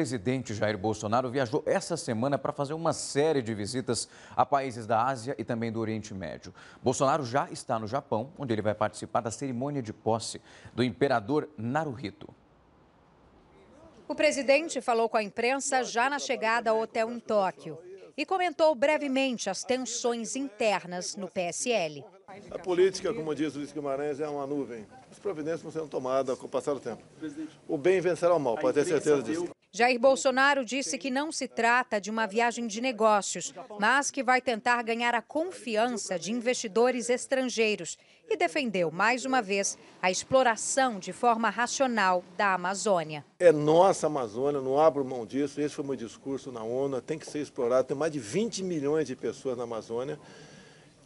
presidente Jair Bolsonaro viajou essa semana para fazer uma série de visitas a países da Ásia e também do Oriente Médio. Bolsonaro já está no Japão, onde ele vai participar da cerimônia de posse do imperador Naruhito. O presidente falou com a imprensa já na chegada ao hotel em Tóquio e comentou brevemente as tensões internas no PSL. A política, como diz o Luiz Guimarães, é uma nuvem. As providências vão sendo tomadas com o passar do tempo. O bem vencerá o mal, pode ter certeza disso. Jair Bolsonaro disse que não se trata de uma viagem de negócios, mas que vai tentar ganhar a confiança de investidores estrangeiros e defendeu, mais uma vez, a exploração de forma racional da Amazônia. É nossa Amazônia, não abro mão disso. Esse foi meu discurso na ONU, tem que ser explorado. Tem mais de 20 milhões de pessoas na Amazônia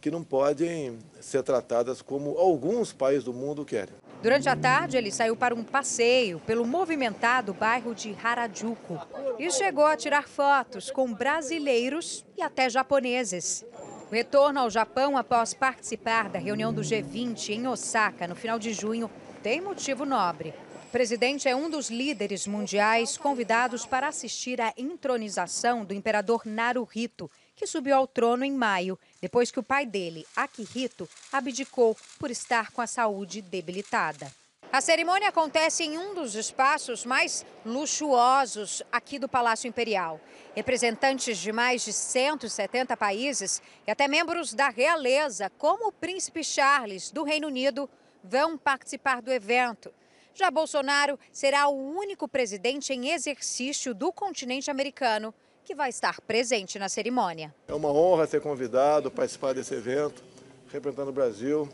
que não podem ser tratadas como alguns países do mundo querem. Durante a tarde, ele saiu para um passeio pelo movimentado bairro de Harajuku e chegou a tirar fotos com brasileiros e até japoneses. O retorno ao Japão após participar da reunião do G20 em Osaka no final de junho tem motivo nobre. Presidente é um dos líderes mundiais convidados para assistir à entronização do imperador Naruhito, que subiu ao trono em maio, depois que o pai dele, Akihito, abdicou por estar com a saúde debilitada. A cerimônia acontece em um dos espaços mais luxuosos aqui do Palácio Imperial. Representantes de mais de 170 países e até membros da realeza, como o príncipe Charles do Reino Unido, vão participar do evento. Já Bolsonaro será o único presidente em exercício do continente americano que vai estar presente na cerimônia. É uma honra ser convidado a participar desse evento, representando o Brasil.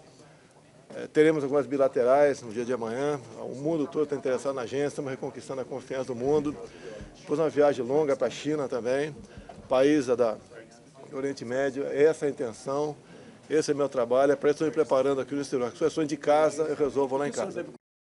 É, teremos algumas bilaterais no dia de amanhã. O mundo todo está interessado na agência, estamos reconquistando a confiança do mundo. Depois uma viagem longa para a China também, país da Oriente Médio. Essa é a intenção, esse é o meu trabalho, é para isso estou me preparando aqui no exterior. As questões de casa eu resolvo lá em casa.